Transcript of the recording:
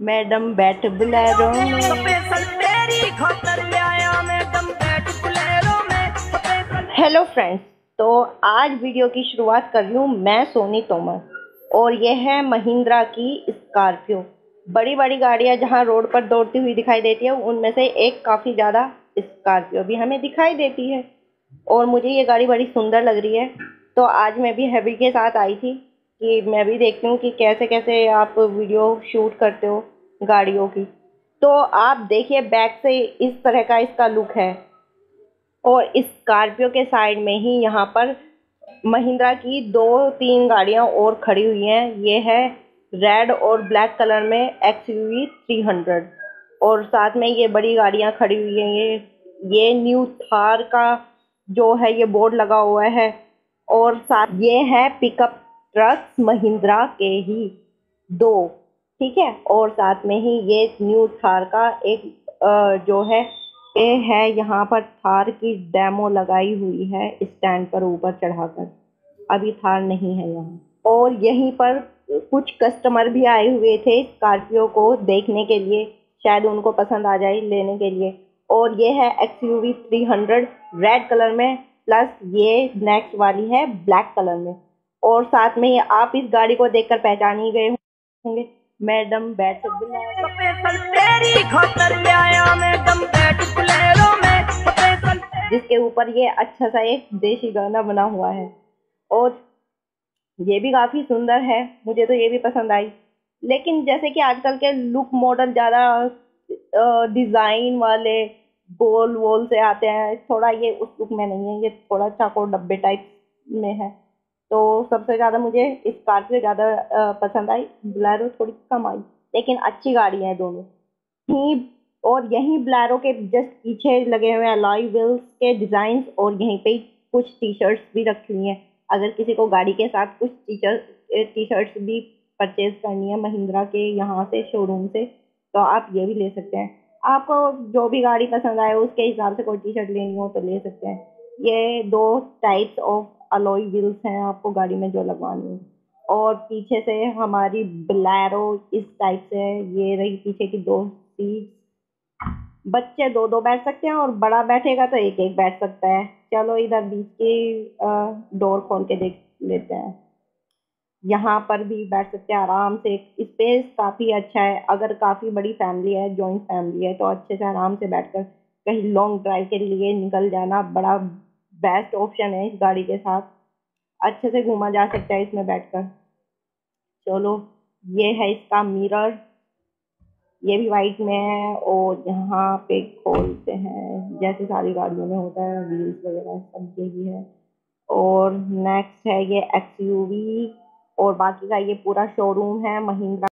Madam बैठ Bolero hello friends तो आज वीडियो की शुरुआत कर रही हूँ मैं सोनी तोमर। और यह है महिंद्रा की स्कॉर्पियो बड़ी बड़ी गाड़ियाँ जहाँ रोड पर दौड़ती हुई दिखाई देती है उनमें से एक काफ़ी ज़्यादा स्कॉर्पियो भी हमें दिखाई देती है। और मुझे ये गाड़ी बड़ी सुंदर लग रही है। तो आज मैं भी हैवी के साथ आई थी। कि मैं भी देखती हूँ कि कैसे कैसे आप वीडियो शूट करते हो गाड़ियों की। तो आप देखिए, बैक से इस तरह का इसका लुक है। और इस स्कॉर्पियो के साइड में ही यहाँ पर महिंद्रा की दो तीन गाड़ियाँ और खड़ी हुई हैं। ये है रेड और ब्लैक कलर में एक्स यू थ्री हंड्रेड। और साथ में ये बड़ी गाड़ियाँ खड़ी हुई हैं। ये ये न्यू थार का जो है, ये बोर्ड लगा हुआ है। और साथ, ये है पिकअप ट्रक महिंद्रा के ही दो, ठीक है? और साथ में ही ये न्यू थार का एक जो है, ये है यहाँ पर थार की डेमो लगाई हुई है स्टैंड पर ऊपर चढ़ाकर। अभी थार नहीं है यहाँ। और यहीं पर कुछ कस्टमर भी आए हुए थे स्कॉर्पियो को देखने के लिए, शायद उनको पसंद आ जाए लेने के लिए। और ये है X U V three hundred red colour में प्लस ये नेक्स्ट वाली है ब्लैक कलर में। और साथ में आप इस गाड़ी को देखकर पहचान ही गए होंगे। मैडम बैठ जिसके ऊपर ये अच्छा सा एक देशी गाना बना हुआ है। और ये भी काफ़ी सुंदर है मुझे तो ये भी पसंद आई। लेकिन जैसे कि आजकल के लुक मॉडल ज़्यादा डिज़ाइन वाले गोल वोल से आते हैं थोड़ा ये उस लुक में नहीं है ये थोड़ा चाको डब्बे टाइप में है। तो सबसे ज़्यादा मुझे स्कॉर्पियो ज़्यादा पसंद आई। ब्लैरो थोड़ी कम आई, लेकिन अच्छी गाड़ी है दोनों। ही और यहीं ब्लैरो के जस्ट पीछे लगे हुए हैं लॉय व्हील्स के डिज़ाइन और यहीं पे कुछ टी शर्ट्स भी रखी हुई हैं। अगर किसी को गाड़ी के साथ कुछ टी शर्ट टी शर्ट्स भी परचेज करनी है महिंद्रा के यहाँ से शोरूम से तो आप ये भी ले सकते हैं। आपको जो भी गाड़ी पसंद आए, उसके हिसाब से कोई टी शर्ट लेनी हो तो ले सकते हैं। ये दो टाइप्स ऑफ़ अलॉय व्हील्स हैं आपको गाड़ी में जो लगवानी है। और पीछे से हमारी ब्लैरो इस टाइप से है। ये रही पीछे की दो सीट बच्चे दो दो बैठ सकते हैं और बड़ा बैठेगा तो एक एक बैठ सकता है। चलो इधर बीच की डोर खोल के देख लेते हैं। यहाँ पर भी बैठ सकते हैं आराम से। स्पेस काफ़ी अच्छा है। अगर काफ़ी बड़ी फैमिली है जॉइंट फैमिली है तो अच्छे से आराम से बैठकर कहीं लॉन्ग ड्राइव के लिए निकल जाना बड़ा बेस्ट ऑप्शन है इस गाड़ी के साथ। अच्छे से घूमा जा सकता है इसमें बैठकर। चलो, ये है इसका मिरर ये भी वाइट में है और यहाँ पे खोलते हैं। जैसे सारी गाड़ियों में होता है व्हील्स वगैरह सब यही है। और नेक्स्ट है ये एक्स और बाकी का ये पूरा शोरूम है, महिंद्रा